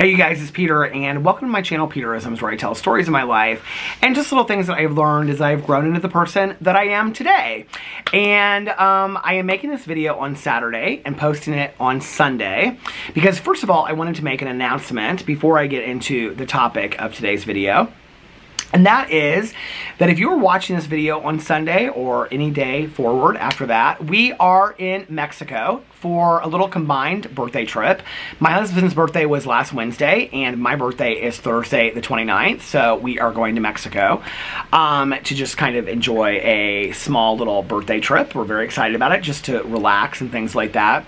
Hey you guys, it's Peter and welcome to my channel Peterisms where I tell stories of my life and just little things that I've learned as I've grown into the person that I am today. And um, I am making this video on Saturday and posting it on Sunday because first of all I wanted to make an announcement before I get into the topic of today's video. And that is that if you are watching this video on Sunday or any day forward after that, we are in Mexico for a little combined birthday trip. My husband's birthday was last Wednesday, and my birthday is Thursday the 29th, so we are going to Mexico um, to just kind of enjoy a small little birthday trip. We're very excited about it, just to relax and things like that.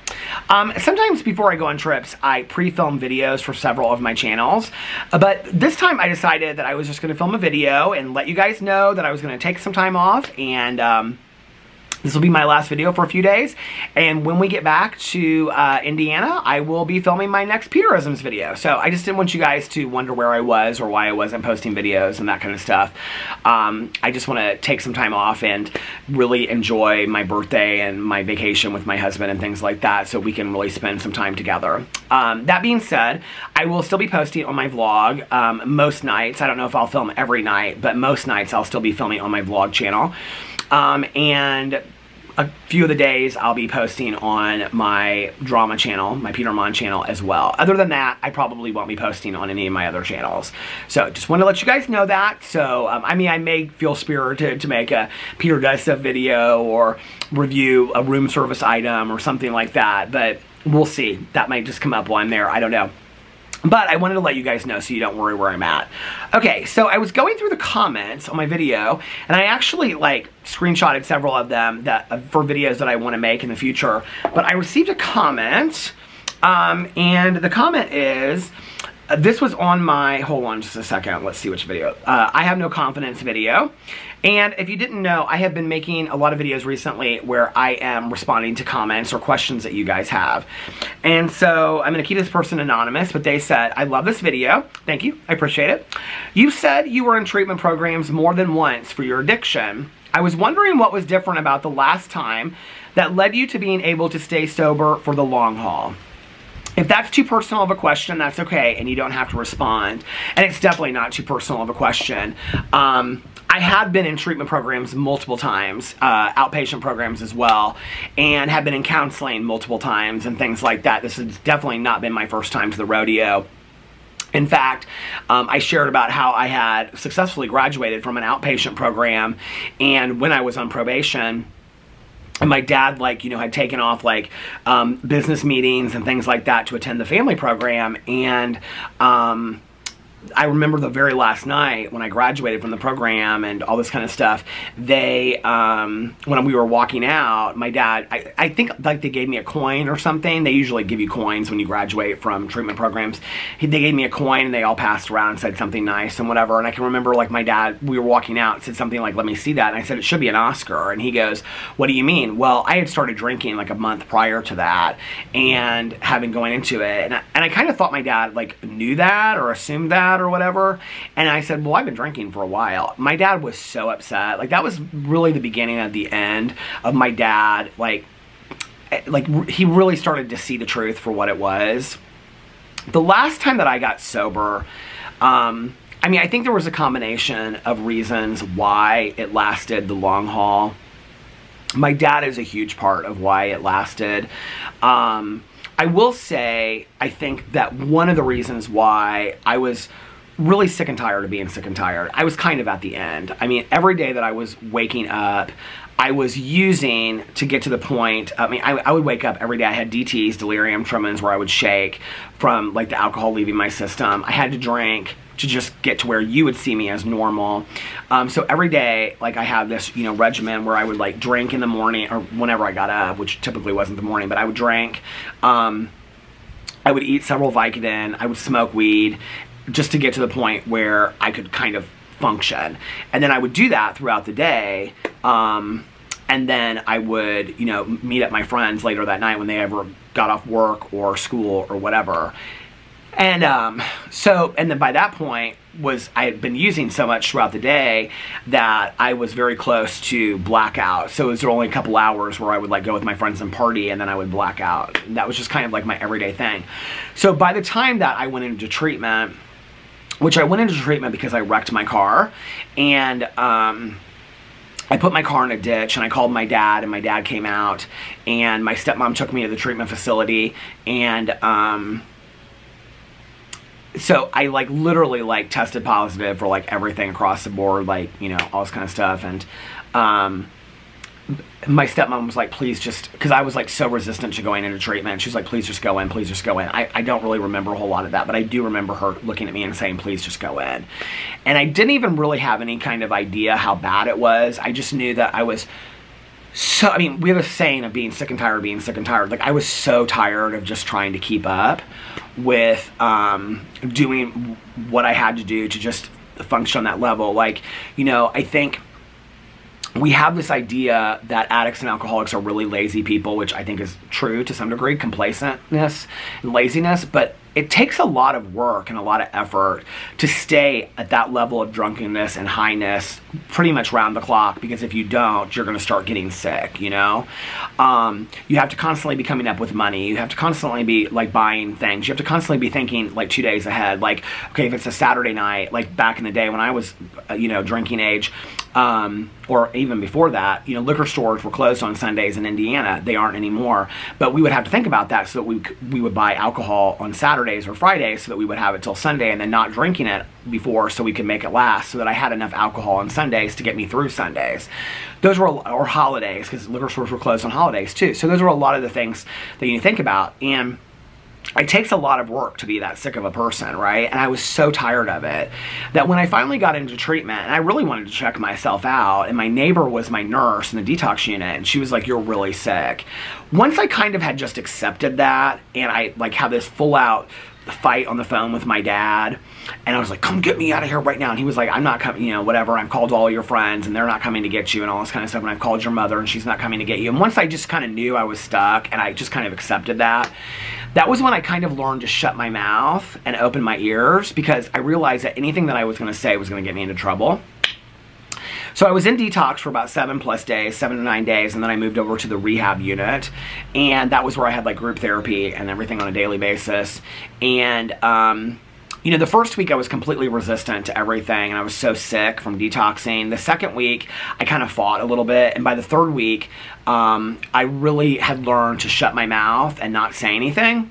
Um, sometimes before I go on trips, I pre-film videos for several of my channels, but this time I decided that I was just going to film a video and let you guys know that I was going to take some time off and um, this will be my last video for a few days, and when we get back to uh, Indiana, I will be filming my next Peterisms video. So I just didn't want you guys to wonder where I was or why I wasn't posting videos and that kind of stuff. Um, I just want to take some time off and really enjoy my birthday and my vacation with my husband and things like that so we can really spend some time together. Um, that being said, I will still be posting on my vlog um, most nights. I don't know if I'll film every night, but most nights I'll still be filming on my vlog channel. Um, and a few of the days I'll be posting on my drama channel, my Peter Monn channel as well. Other than that, I probably won't be posting on any of my other channels. So just want to let you guys know that. So, um, I mean, I may feel spirited to make a Peter Does Stuff video or review a room service item or something like that, but we'll see. That might just come up while I'm there. I don't know. But I wanted to let you guys know so you don't worry where I'm at. Okay, so I was going through the comments on my video, and I actually, like, screenshotted several of them that uh, for videos that I want to make in the future. But I received a comment, um, and the comment is, uh, this was on my, hold on just a second, let's see which video. Uh, I have no confidence video. And if you didn't know, I have been making a lot of videos recently where I am responding to comments or questions that you guys have. And so I'm going to keep this person anonymous, but they said, I love this video. Thank you. I appreciate it. You said you were in treatment programs more than once for your addiction. I was wondering what was different about the last time that led you to being able to stay sober for the long haul. If that's too personal of a question, that's okay, and you don't have to respond. And it's definitely not too personal of a question. Um, I have been in treatment programs multiple times, uh, outpatient programs as well, and have been in counseling multiple times and things like that. This has definitely not been my first time to the rodeo. In fact, um, I shared about how I had successfully graduated from an outpatient program, and when I was on probation, and my dad like you know had taken off like um, business meetings and things like that to attend the family program and um, I remember the very last night when I graduated from the program and all this kind of stuff, they, um, when we were walking out, my dad, I, I think like they gave me a coin or something. They usually give you coins when you graduate from treatment programs. He, they gave me a coin and they all passed around and said something nice and whatever. And I can remember like my dad, we were walking out, said something like, let me see that. And I said, it should be an Oscar. And he goes, what do you mean? Well, I had started drinking like a month prior to that and having going into it. And I, and I kind of thought my dad like knew that or assumed that or whatever. And I said, well, I've been drinking for a while. My dad was so upset. Like that was really the beginning of the end of my dad. Like, eh, like he really started to see the truth for what it was. The last time that I got sober, um, I mean, I think there was a combination of reasons why it lasted the long haul. My dad is a huge part of why it lasted. Um, I will say, I think that one of the reasons why I was really sick and tired of being sick and tired. I was kind of at the end. I mean, every day that I was waking up, I was using to get to the point, I mean, I, I, would wake up every day. I had DTs, delirium tremens, where I would shake from like the alcohol leaving my system. I had to drink to just get to where you would see me as normal. Um, so every day, like I had this, you know, regimen where I would like drink in the morning or whenever I got up, which typically wasn't the morning, but I would drink. Um, I would eat several Vicodin, I would smoke weed, just to get to the point where I could kind of function. And then I would do that throughout the day. Um, and then I would, you know, meet up my friends later that night when they ever got off work or school or whatever. And um, So, and then by that point was I had been using so much throughout the day that I was very close to blackout. So it was only a couple hours where I would like go with my friends and party and then I would black out. And that was just kind of like my everyday thing. So by the time that I went into treatment, which I went into treatment because I wrecked my car and um I put my car in a ditch and I called my dad and my dad came out and my stepmom took me to the treatment facility and um so I like literally like tested positive for like everything across the board, like, you know, all this kind of stuff. And, um, my stepmom was like, please just, because I was like so resistant to going into treatment. She's like, please just go in, please just go in. I, I don't really remember a whole lot of that, but I do remember her looking at me and saying, please just go in. And I didn't even really have any kind of idea how bad it was. I just knew that I was so, I mean, we have a saying of being sick and tired of being sick and tired. Like, I was so tired of just trying to keep up with um, doing what I had to do to just function on that level. Like, you know, I think we have this idea that addicts and alcoholics are really lazy people, which I think is true to some degree, complacentness and laziness, but it takes a lot of work and a lot of effort to stay at that level of drunkenness and highness pretty much round the clock because if you don't you're going to start getting sick you know um, you have to constantly be coming up with money you have to constantly be like buying things you have to constantly be thinking like two days ahead like okay if it's a saturday night like back in the day when i was uh, you know drinking age um, or even before that, you know, liquor stores were closed on Sundays in Indiana. They aren't anymore. But we would have to think about that so that we we would buy alcohol on Saturdays or Fridays so that we would have it till Sunday and then not drinking it before so we could make it last so that I had enough alcohol on Sundays to get me through Sundays. Those were, or holidays, because liquor stores were closed on holidays too. So those were a lot of the things that you think about. And it takes a lot of work to be that sick of a person, right? And I was so tired of it that when I finally got into treatment, and I really wanted to check myself out, and my neighbor was my nurse in the detox unit, and she was like, You're really sick. Once I kind of had just accepted that, and I like had this full out fight on the phone with my dad, and I was like, Come get me out of here right now. And he was like, I'm not coming, you know, whatever. I've called all your friends, and they're not coming to get you, and all this kind of stuff. And I've called your mother, and she's not coming to get you. And once I just kind of knew I was stuck, and I just kind of accepted that, that was when I kind of learned to shut my mouth and open my ears because I realized that anything that I was going to say was going to get me into trouble. So I was in detox for about seven plus days, seven to nine days, and then I moved over to the rehab unit. And that was where I had like group therapy and everything on a daily basis. And, um, you know, the first week I was completely resistant to everything and I was so sick from detoxing. The second week, I kind of fought a little bit. And by the third week, um, I really had learned to shut my mouth and not say anything.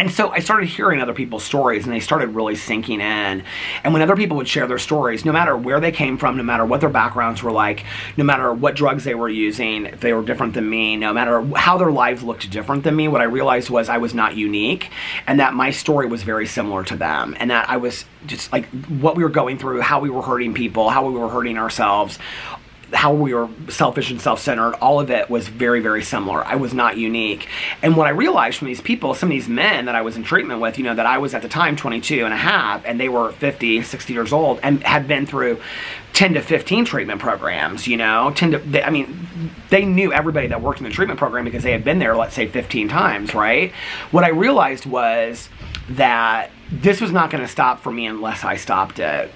And so I started hearing other people's stories and they started really sinking in. And when other people would share their stories, no matter where they came from, no matter what their backgrounds were like, no matter what drugs they were using, if they were different than me, no matter how their lives looked different than me, what I realized was I was not unique and that my story was very similar to them. And that I was just like what we were going through, how we were hurting people, how we were hurting ourselves, how we were selfish and self-centered, all of it was very, very similar. I was not unique. And what I realized from these people, some of these men that I was in treatment with, you know, that I was at the time 22 and a half, and they were 50, 60 years old, and had been through 10 to 15 treatment programs, you know, 10 to, they, I mean, they knew everybody that worked in the treatment program because they had been there, let's say 15 times, right? What I realized was that this was not going to stop for me unless I stopped it.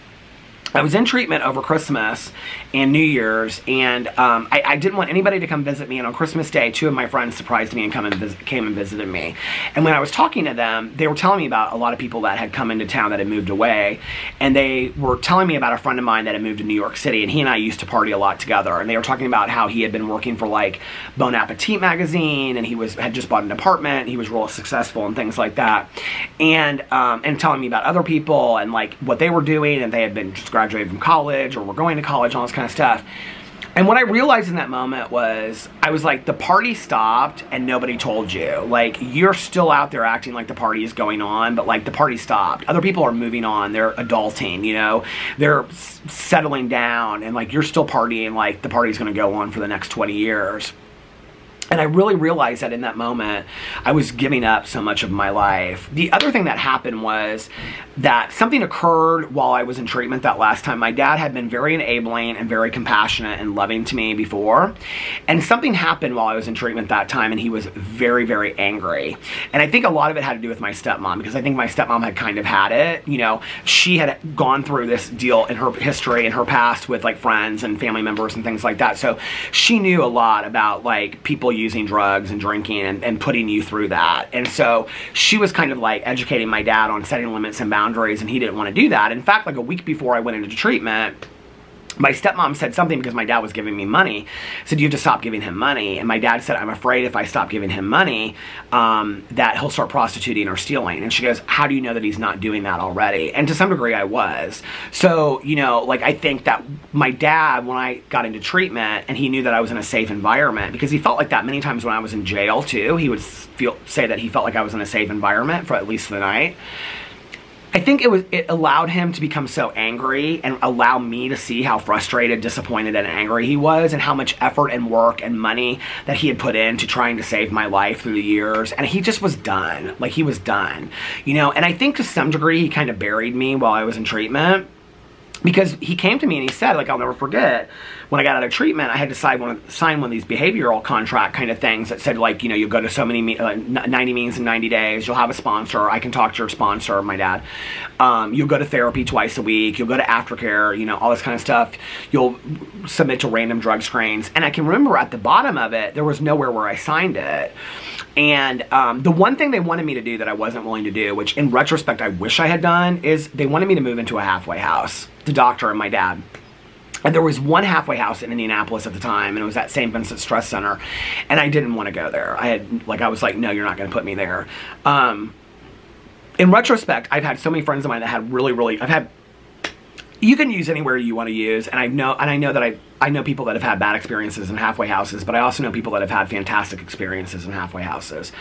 I was in treatment over Christmas and New Year's, and um, I, I, didn't want anybody to come visit me. And on Christmas Day, two of my friends surprised me and come and came and visited me. And when I was talking to them, they were telling me about a lot of people that had come into town that had moved away, and they were telling me about a friend of mine that had moved to New York City, and he and I used to party a lot together. And they were talking about how he had been working for like Bon Appetit magazine, and he was had just bought an apartment. He was real successful and things like that, and um, and telling me about other people and like what they were doing, and they had been just graduated from college or were going to college, all this kind of stuff. And what I realized in that moment was, I was like, the party stopped and nobody told you. Like, you're still out there acting like the party is going on, but like the party stopped. Other people are moving on. They're adulting, you know? They're settling down and like you're still partying like the party's gonna go on for the next 20 years. And I really realized that in that moment, I was giving up so much of my life. The other thing that happened was that something occurred while I was in treatment that last time. My dad had been very enabling and very compassionate and loving to me before. And something happened while I was in treatment that time, and he was very, very angry. And I think a lot of it had to do with my stepmom, because I think my stepmom had kind of had it. You know, she had gone through this deal in her history, in her past with like friends and family members and things like that. So she knew a lot about like people using drugs and drinking and, and putting you through that. And so she was kind of like educating my dad on setting limits and boundaries, and he didn't want to do that. In fact, like a week before I went into treatment, my stepmom said something because my dad was giving me money. Said you have to stop giving him money, and my dad said I'm afraid if I stop giving him money, um, that he'll start prostituting or stealing. And she goes, How do you know that he's not doing that already? And to some degree, I was. So you know, like I think that my dad, when I got into treatment, and he knew that I was in a safe environment because he felt like that many times when I was in jail too. He would feel say that he felt like I was in a safe environment for at least the night. I think it was it allowed him to become so angry and allow me to see how frustrated, disappointed, and angry he was and how much effort and work and money that he had put into trying to save my life through the years. And he just was done. Like he was done. You know, and I think to some degree he kind of buried me while I was in treatment because he came to me and he said, like, I'll never forget, when I got out of treatment, I had to sign one of, sign one of these behavioral contract kind of things that said, like, you know, you'll go to so many, uh, 90 meetings in 90 days, you'll have a sponsor, I can talk to your sponsor, my dad. Um, you'll go to therapy twice a week, you'll go to aftercare, you know, all this kind of stuff. You'll submit to random drug screens. And I can remember at the bottom of it, there was nowhere where I signed it. And um, the one thing they wanted me to do that I wasn't willing to do, which in retrospect I wish I had done, is they wanted me to move into a halfway house. The doctor and my dad. And there was one halfway house in Indianapolis at the time, and it was at St. Vincent Stress Center, and I didn't want to go there. I had, like, I was like, no, you're not going to put me there. Um, in retrospect, I've had so many friends of mine that had really, really, I've had you can use anywhere you want to use and I know and I know that I I know people that have had bad experiences in halfway houses but I also know people that have had fantastic experiences in halfway houses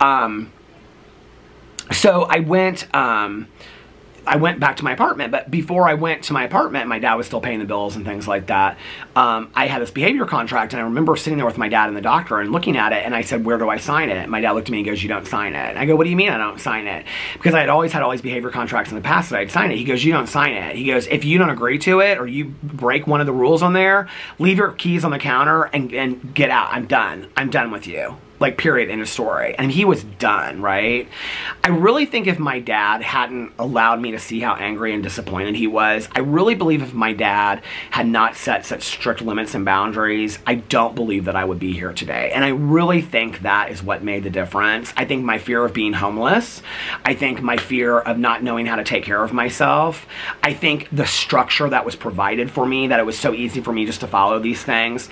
um, so I went um, I went back to my apartment, but before I went to my apartment, my dad was still paying the bills and things like that. Um, I had this behavior contract, and I remember sitting there with my dad and the doctor and looking at it, and I said, "Where do I sign it?" My dad looked at me and goes, "You don't sign it." And I go, "What do you mean I don't sign it?" Because I had always had all these behavior contracts in the past that I'd sign it. He goes, "You don't sign it." He goes, "If you don't agree to it or you break one of the rules on there, leave your keys on the counter and, and get out. I'm done. I'm done with you." Like period in a story. And he was done right? I really think if my dad hadn't allowed me to see how angry and disappointed he was i really believe if my dad had not set such strict limits and boundaries i don't believe that i would be here today. And i really think that is what made the difference. I think my fear of being homeless i think my fear of not knowing how to take care of myself i think the structure that was provided for me that it was so easy for me just to follow these things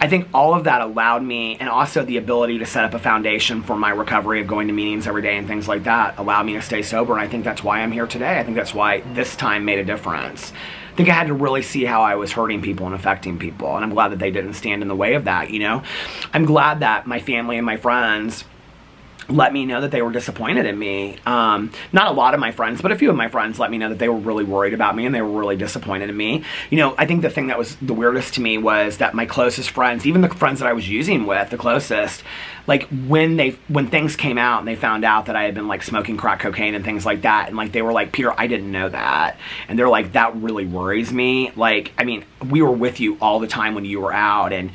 I think all of that allowed me, and also the ability to set up a foundation for my recovery of going to meetings every day and things like that, allowed me to stay sober. And I think that's why I'm here today. I think that's why this time made a difference. I think I had to really see how I was hurting people and affecting people. And I'm glad that they didn't stand in the way of that, you know? I'm glad that my family and my friends let me know that they were disappointed in me. Um, not a lot of my friends, but a few of my friends let me know that they were really worried about me and they were really disappointed in me. You know, I think the thing that was the weirdest to me was that my closest friends, even the friends that I was using with, the closest, like when they when things came out and they found out that I had been like smoking crack cocaine and things like that, and like they were like, Peter, I didn't know that, and they're like, that really worries me. Like, I mean, we were with you all the time when you were out, and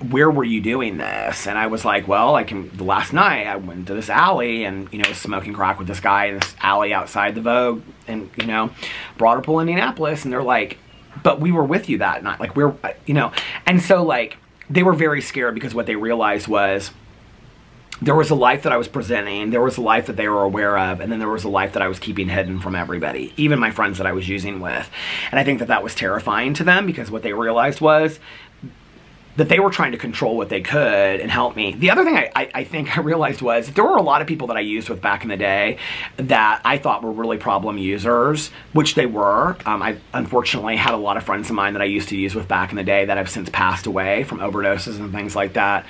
where were you doing this? And I was like, well, I can, the last night I went to this alley and, you know, smoking crack with this guy in this alley outside the Vogue and, you know, Broad Ripple, Indianapolis. And they're like, but we were with you that night. Like we're, you know, and so like they were very scared because what they realized was there was a life that I was presenting, there was a life that they were aware of, and then there was a life that I was keeping hidden from everybody, even my friends that I was using with. And I think that that was terrifying to them because what they realized was that they were trying to control what they could and help me. The other thing I, I, I, think I realized was there were a lot of people that I used with back in the day that I thought were really problem users, which they were. Um, I unfortunately had a lot of friends of mine that I used to use with back in the day that have since passed away from overdoses and things like that.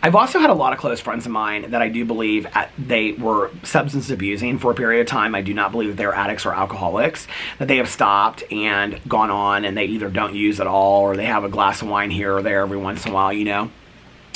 I've also had a lot of close friends of mine that I do believe at, they were substance abusing for a period of time. I do not believe that they're addicts or alcoholics, that they have stopped and gone on and they either don't use at all or they have a glass of wine here or there every once in a while, you know.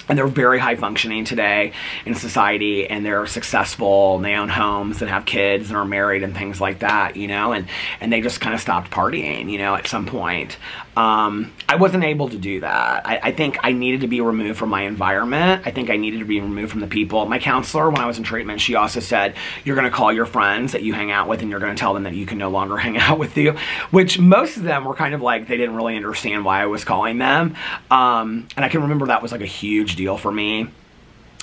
and they're very high functioning today in society and they're successful and they own homes and have kids and are married and things like that you know and and they just kind of stopped partying you know at some point um, i wasn't able to do that. I, I think i needed to be removed from my environment. I think i needed to be removed from the people. My counselor when i was in treatment she also said you're going to call your friends that you hang out with and you're going to tell them that you can no longer hang out with you which most of them were kind of like they didn't really understand why i was calling them. Um, and i can remember that was like a huge deal for me.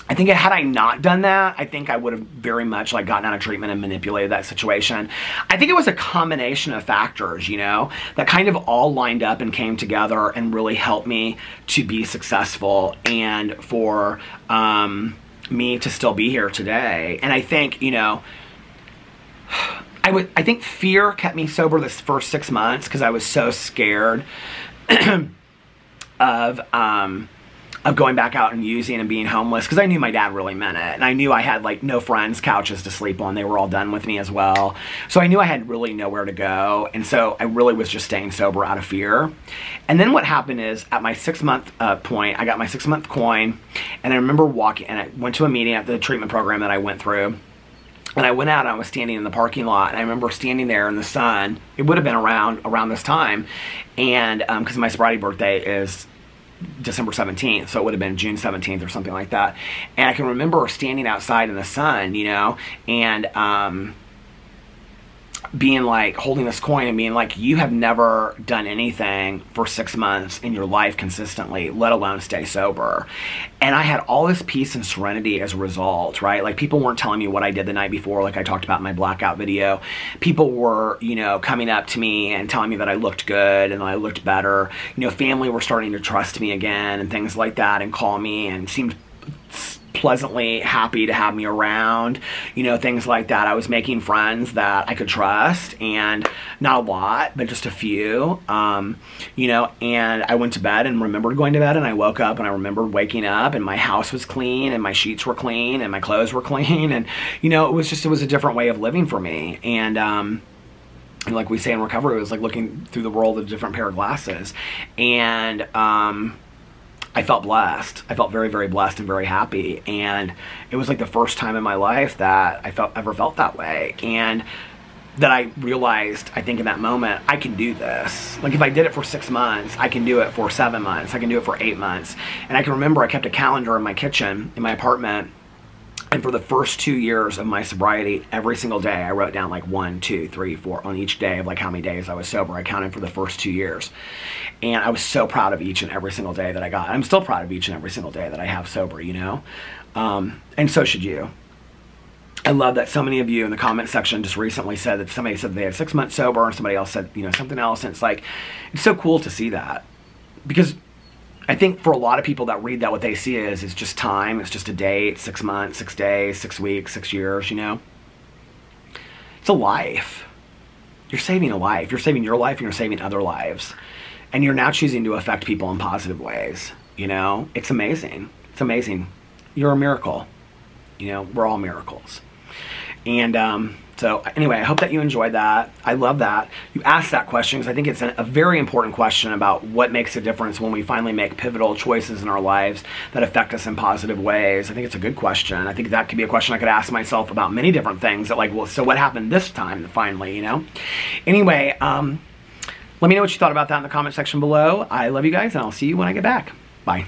I think had I not done that, I think I would have very much like gotten out of treatment and manipulated that situation. I think it was a combination of factors, you know, that kind of all lined up and came together and really helped me to be successful and for um, me to still be here today. And I think, you know, I would I think fear kept me sober this first six months because I was so scared of um, of going back out and using and being homeless because I knew my dad really meant it. And I knew I had like no friends' couches to sleep on. They were all done with me as well. So I knew I had really nowhere to go. And so I really was just staying sober out of fear. And then what happened is at my six month uh, point, I got my six month coin. And I remember walking and I went to a meeting at the treatment program that I went through. And I went out and I was standing in the parking lot and I remember standing there in the sun. It would have been around around this time. And because um, my sobriety birthday is December 17th, so it would have been June 17th or something like that. And I can remember standing outside in the sun, you know, and um, being like holding this coin and being like you have never done anything for six months in your life consistently let alone stay sober. And i had all this peace and serenity as a result right? Like people weren't telling me what i did the night before like i talked about in my blackout video. People were you know coming up to me and telling me that i looked good and i looked better. You know family were starting to trust me again and things like that and call me and seemed pleasantly happy to have me around, you know, things like that. I was making friends that I could trust and not a lot, but just a few, um, you know, and I went to bed and remembered going to bed and I woke up and I remembered waking up and my house was clean and my sheets were clean and my clothes were clean and, you know, it was just, it was a different way of living for me. And, um, and like we say in recovery, it was like looking through the world with a different pair of glasses. And, um, I felt blessed. I felt very, very blessed and very happy. And it was like the first time in my life that I felt ever felt that way. And that I realized, I think in that moment, I can do this. Like if I did it for six months, I can do it for seven months. I can do it for eight months. And I can remember I kept a calendar in my kitchen, in my apartment, and for the first two years of my sobriety, every single day I wrote down like one, two, three, four on each day of like how many days I was sober. I counted for the first two years. And I was so proud of each and every single day that I got. I'm still proud of each and every single day that I have sober, you know? Um, and so should you. I love that so many of you in the comment section just recently said that somebody said they had six months sober and somebody else said, you know, something else. And it's like, it's so cool to see that because I think for a lot of people that read that, what they see is it's just time. It's just a date, six months, six days, six weeks, six years. You know, it's a life. You're saving a life. You're saving your life, and you're saving other lives, and you're now choosing to affect people in positive ways. You know, it's amazing. It's amazing. You're a miracle. You know, we're all miracles, and um, so anyway, I hope that you enjoyed that. I love that. You asked that question because I think it's a, very important question about what makes a difference when we finally make pivotal choices in our lives that affect us in positive ways. I think it's a good question. I think that could be a question I could ask myself about many different things that like, well, so what happened this time finally, you know? Anyway, um, let me know what you thought about that in the comment section below. I love you guys and I'll see you when I get back. Bye.